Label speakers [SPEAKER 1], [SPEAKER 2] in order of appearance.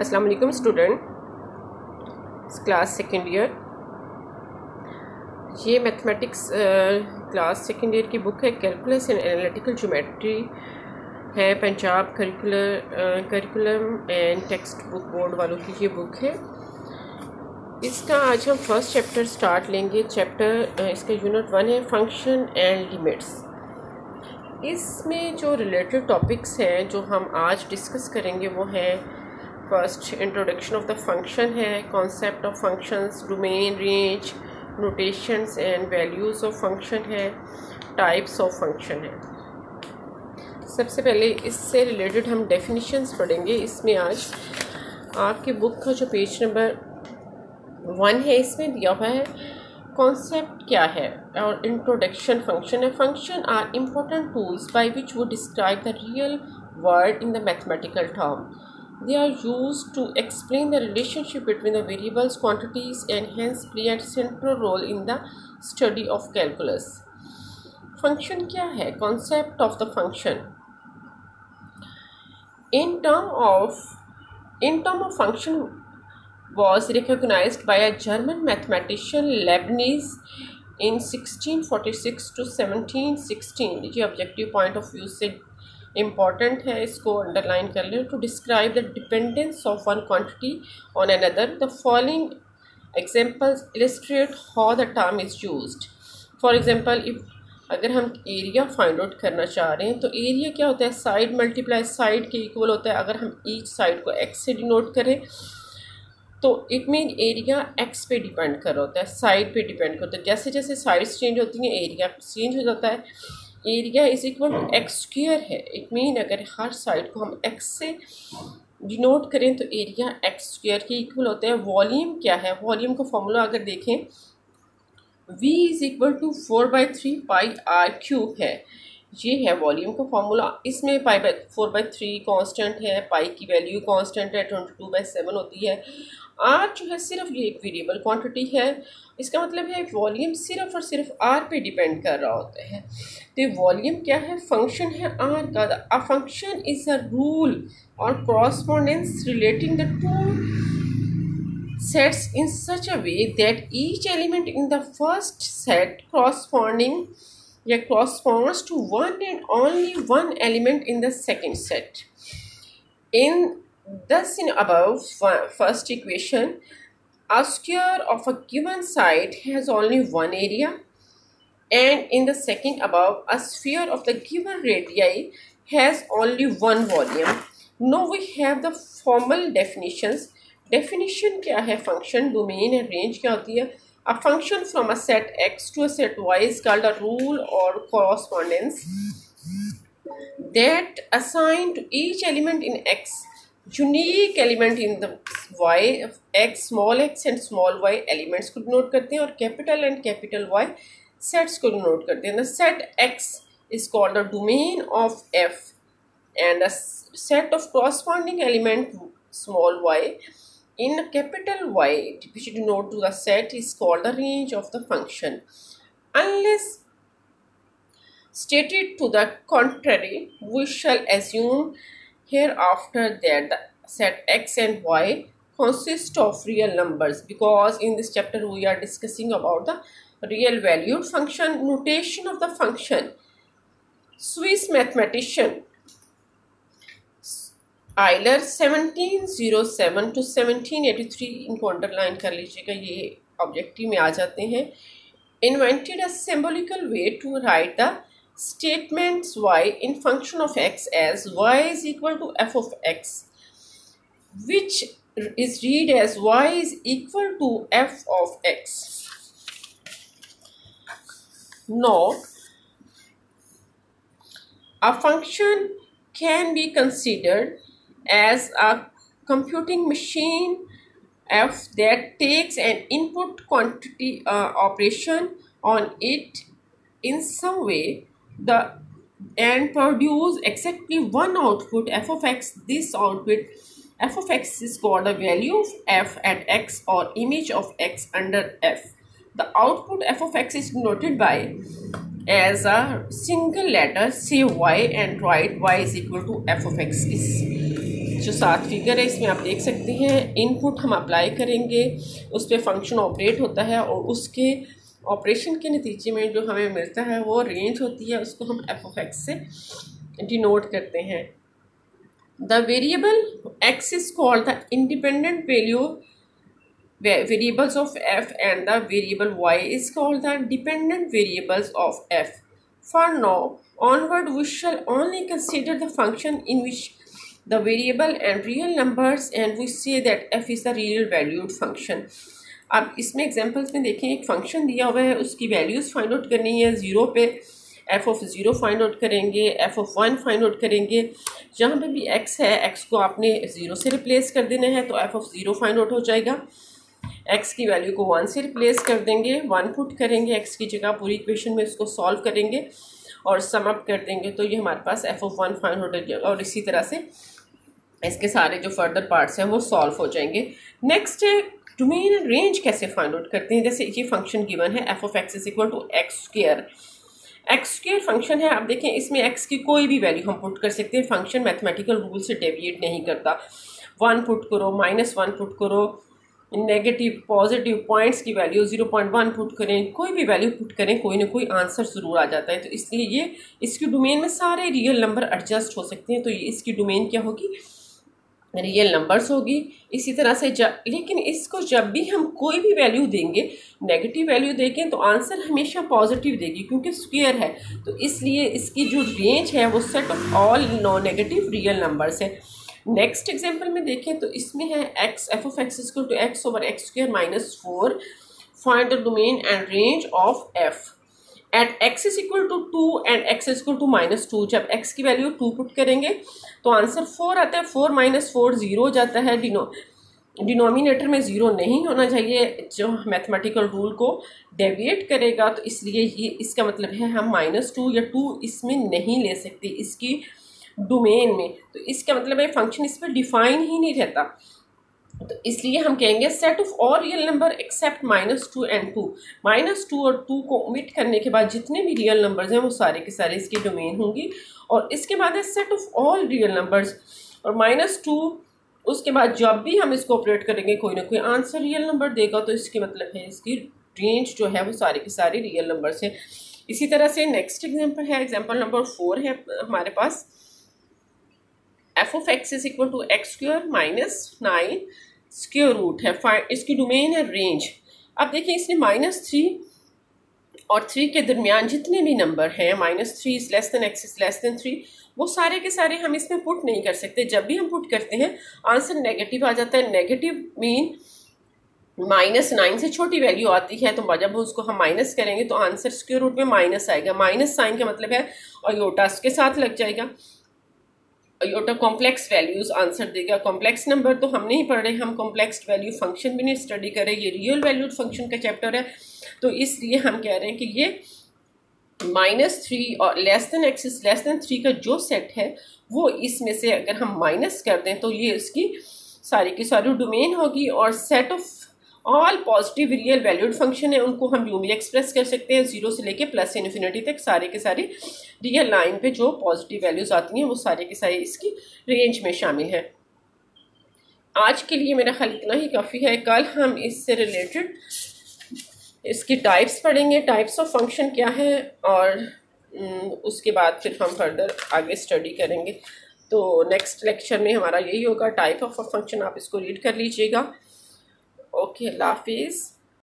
[SPEAKER 1] अस्सलाम वालेकुम student class second year ये मैथमेटिक्स क्लास सेकेंड ईयर की बुक है कैलकुलस एंड एनालिटिकल ज्योमेट्री है, Punjab curricular curriculum and text book board वालों की ये बुक है। इसका आज हम फ़र्स्ट चैप्टर स्टार्ट लेंगे। चैप्टर इसका यूनिट वन है फ़ंक्शन एंड लिमिट्स इसमें जो रिलेटेड टॉपिक्स हैं, जो हम आज डिस्कस करेंगे, वो है first introduction of the function है concept of functions domain range notations and values of function है टाइप्स ऑफ़ फ़ंक्शन है सबसे पहले इससे रिलेटेड हम डेफिनेशंस पढ़ेंगे इसमें आज। आपके बुक का जो पेज नंबर वन है, इसमें दिया हुआ है कॉन्सेप्ट क्या है? और इंट्रोडक्शन फ़ंक्शन है। Function are important tools by which वो describe the real word in the mathematical term They are used to explain the relationship between the variables, quantities and hence play a central role in the study of calculus. Function kya hai? Concept of the function. In term of in term of function was recognized by a German mathematician Leibniz in 1646 to 1716. ये objective point of view से important है इसको underline कर लें to describe the dependence of one quantity on an other the following examples illustrate how the term is use for example if अगर हम area find out करना चाह रहे हैं तो एरिया क्या होता है? साइड मल्टीप्लाई साइड के इक्वल होता है। अगर हम ईच साइड को एक्स से डिनोट करें तो इट मीन एरिया एक्स पे डिपेंड कर रहा होता है। साइड पे डिपेंड करता है। जैसे जैसे साइड्स चेंज होती हैं एरिया चेंज हो जाता है। Area is equal to X square है। इट मीन अगर हर साइड को हम एक्स से डिनोट करें तो एरिया एक्स स्क्र के इक्वल होता है। वॉल्यूम क्या है? वॉल्यूम का फॉर्मूला अगर देखें V is equal to four by three pi R cube है। ये है वॉल्यूम का फॉर्मूला। इसमें pi by four by three constant है पाई की वैल्यू कॉन्स्टेंट है ट्वेंटी टू बाई सेवन होती है। आर जो है सिर्फ़ ये एक वेरिएबल क्वांटिटी है। इसका मतलब है वॉल्यूम सिर्फ़ और सिर्फ़ आर पे डिपेंड कर रहा होता है। तो वॉल्यूम क्या है? फ़ंक्शन है आर का। A function is a rule or correspondence relating the two sets in such a way that each element in the first set corresponding या corresponds to one and only one element in the second set in Thus, in above first equation, a square of a given side has only one area and in the second above, a sphere of the given radii has only one volume. Now we have the formal definitions. Definition क्या है function, domain and range क्या होती है A function from a set x to a set y is called a rule or correspondence that assign to each element in x unique element in the Y X small X and small Y elements को note करते हैं और capital and capital Y sets को note करते हैं। The set X is called the domain of F and the set of corresponding element small Y in capital Y which denote to the set is called the range of the function unless stated to the contrary we shall assume Hereafter that the set x and y consist of real numbers because in this chapter we are discussing about the real valued function notation of the function. Swiss mathematician Euler 1707 to 1783 इनको underline कर लीजिएगा, ये objective में आ जाते हैं। Invented a symbolical way to write the statement Y in function of X as Y is equal to F of X which is read as Y is equal to F of X now a function can be considered as a computing machine f that takes an input quantity uh, operation on it in some way the and produce exactly one output f of x this output f of x is called a value of f at x or image of x under f. The output f of x is noted by as a single letter say y and write y is equal to f of x is जो सात figure है इसमें आप देख सकते हैं input हम apply करेंगे उस पर फ़ंक्शन ऑपरेट होता है और उसके ऑपरेशन के नतीजे में जो हमें मिलता है वो रेंज होती है उसको हम एफ़ ऑफ़ एक्स से डिनोट करते हैं the variable X is called the independent value variables of f and the variable y is called the dependent variables of f. For now, onward we shall only consider the function in which the variable and real numbers, and we say that f is the real valued function. अब इसमें examples में देखें, एक function दिया हुआ है, उसकी values find out करनी है ज़ीरो पे F of zero find out करेंगे F of one find out करेंगे। जहाँ पे भी एक्स है एक्स को आपने ज़ीरो से रिप्लेस कर देना है तो F of zero find out हो जाएगा। एक्स की वैल्यू को वन से रिप्लेस कर देंगे वन पुट करेंगे एक्स की जगह पूरी इक्वेशन में इसको सॉल्व करेंगे और सम अप कर देंगे। तो ये हमारे पास F of one find out हो जाएगा और इसी तरह से इसके सारे जो फर्दर पार्ट्स हैं, वो सॉल्व हो जाएँगे। नेक्स्ट है डोमेन रेंज कैसे फाइंड आउट करते हैं? जैसे ये फ़ंक्शन गिवन है F of X is equal to X square X square function है, आप देखें, इसमें एक्स की कोई भी वैल्यू हम पुट कर सकते हैं। फ़ंक्शन मैथमेटिकल रूल से डेविएट नहीं करता। वन पुट करो माइनस वन पुट करो नेगेटिव पॉजिटिव पॉइंट्स की value zero point one put करें। कोई भी वैल्यू पुट करें, कोई ना कोई आंसर ज़रूर आ जाता है। तो इसलिए ये, इसकी डोमेन में सारे रियल नंबर एडजस्ट हो सकते हैं। तो ये, इसकी डोमेन क्या होगी? रियल नंबर्स होगी, इसी तरह से जब लेकिन इसको जब भी हम कोई भी वैल्यू देंगे नेगेटिव वैल्यू देंगे तो आंसर हमेशा पॉजिटिव देगी, क्योंकि स्क्वेयर है। तो इसलिए इसकी जो रेंज है, वो set of all non negative real numbers है। नेक्स्ट एग्ज़ाम्पल में देखें तो इसमें है X F of X equal to X over X square minus four find the domain and range of F at X is equal to two and X is equal to minus two, जब x की value two put करेंगे तो answer four आता है, four minus four zero हो जाता है। Dino, denominator में ज़ीरो नहीं होना चाहिए, जो मैथमेटिकल रूल को डेविएट करेगा तो इसलिए ये इसका मतलब है हम माइनस टू या टू इसमें नहीं ले सकते, इसकी डोमेन में। तो इसका मतलब है फ़ंक्शन इस पर डिफाइन ही नहीं रहता। तो इसलिए हम कहेंगे set of all real number except minus two and two minus two और टू को ओमिट करने के बाद जितने भी रियल नंबर्स हैं, वो सारे के सारे इसकी डोमेन होंगी। और इसके बाद है set of all real numbers और माइनस टू उसके बाद जब भी हम इसको ऑपरेट करेंगे, कोई ना कोई आंसर रियल नंबर देगा तो इसके मतलब है इसकी रेंज जो है, वो सारे के सारे रियल नंबर्स हैं। इसी तरह से नेक्स्ट एग्ज़ाम्पल है एग्ज़ाम्पल नंबर फोर है हमारे पास। F of X is equal to X square minus nine square root है फाइन इसकी डोमेन है रेंज। अब देखिए, इसने माइनस थ्री और थ्री के दरमियान जितने भी नंबर हैं, minus three is less than X is less than three, वो सारे के सारे हम इसमें पुट नहीं कर सकते। जब भी हम पुट करते हैं, आंसर नेगेटिव आ जाता है। नेगेटिव मीन माइनस नाइन से छोटी वैल्यू आती है तो जब उसको हम माइनस करेंगे तो आंसर स्क्वेयर रूट में माइनस आएगा। माइनस साइन का मतलब है, और योटास के साथ लग जाएगा। योटा कॉम्प्लेक्स वैल्यूज़ आंसर देगा। कॉम्प्लेक्स नंबर तो हम नहीं पढ़ रहे, हम कॉम्प्लेक्स वैल्यू फ़ंक्शन भी नहीं स्टडी कर ये रियल वैल्यूड फ़ंक्शन का चैप्टर है। तो इसलिए हम कह रहे हैं कि ये माइनस थ्री और less than X is less than three का जो सेट है, वो इसमें से अगर हम माइनस कर दें तो ये इसकी सारी की सारी डोमेन होगी और set of all positive real valued function है, उनको हम यू भी एक्सप्रेस कर सकते हैं ज़ीरो से लेके प्लस इन्फिनिटी तक सारे के सारे रियल लाइन पे जो पॉजिटिव वैल्यूज़ आती हैं, वो सारे के सारे इसकी रेंज में शामिल है। आज के लिए मेरा ख्याल इतना ही काफ़ी है। कल हम इससे रिलेटेड इसकी टाइप्स पढ़ेंगे। टाइप्स ऑफ़ फ़ंक्शन क्या है और उसके बाद फिर हम फर्दर आगे स्टडी करेंगे। तो नेक्स्ट लेक्चर में हमारा यही होगा। टाइप ऑफ़ फ़ंक्शन आप इसको रीड कर लीजिएगा। Okay, Allah is.